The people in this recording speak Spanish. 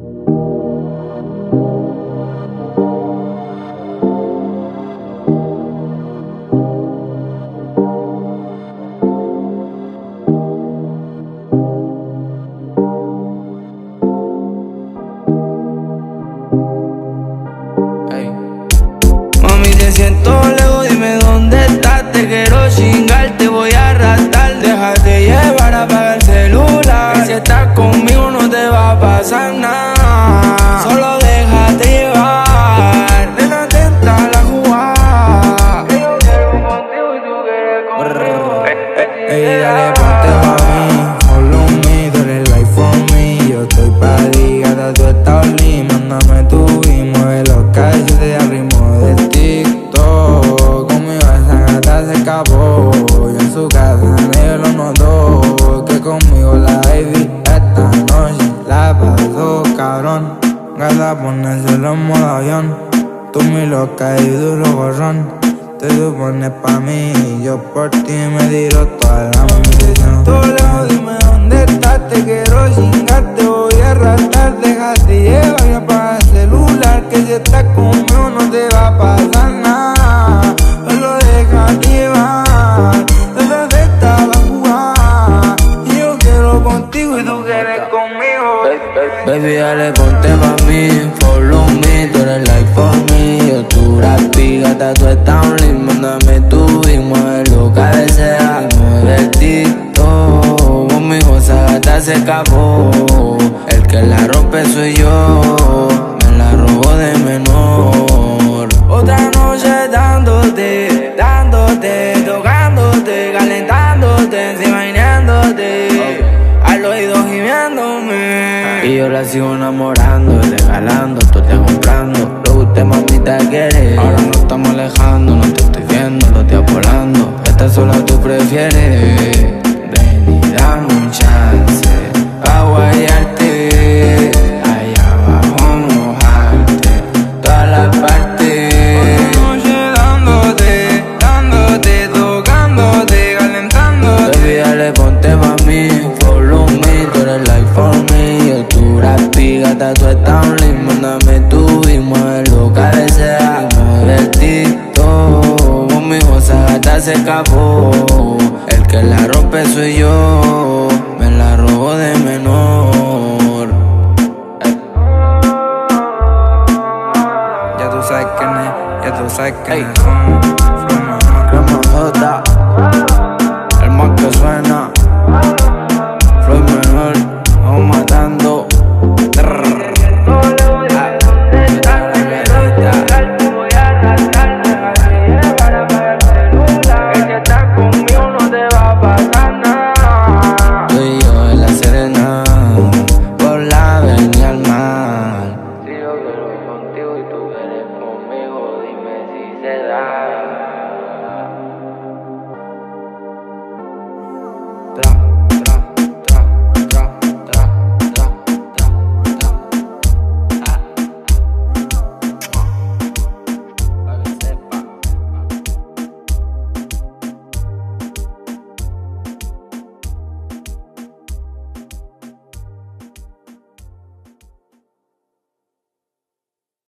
Mami, te siento lejos, dime dónde estás. Te quiero chingar, te voy a arrastrar. Déjate llevar. Que si estás conmigo no te va a pasar nada. Solo déjate llevar. De la tenta la jugada. Yo quiero contigo y tú quieres conmigo. Ey, dale, ponte pa' mí, follow me, tú eres life for me Yo estoy pa' ti, gata, tú estás only Mándame tu y mueve los calles de ritmo del TikTok Conmigo esa gata se escapó Gata, ponérselo en modo avión Tú mi loca y duro gorrón. Te supones pa' mí y yo por ti me tiro toda la munición Tú lejos, dime dónde estás, te quiero chingar, ponte pa' mí, follow me, tú eres life for me. Yo tu rapi, gata, tú estás only Mándame tu y mueve lo que desea Mueve TikTok, conmigo esa gata se escapó El que la rompe soy yo, me la robo de menor. Otra noche dándote, dándote, tocándote, calentándote, enseñándote Y yo la sigo enamorando, regalando, tú te comprando. Lo que usted mamita quiere. Ahora no estamos alejando, no te estoy viendo, lo estoy volando. Esta sola tú prefieres se acabó. El que la rompe soy yo, me la robó de menor. Ya tú sabes quién es, ya tú sabes quién es. From, El más que suena.